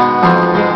Música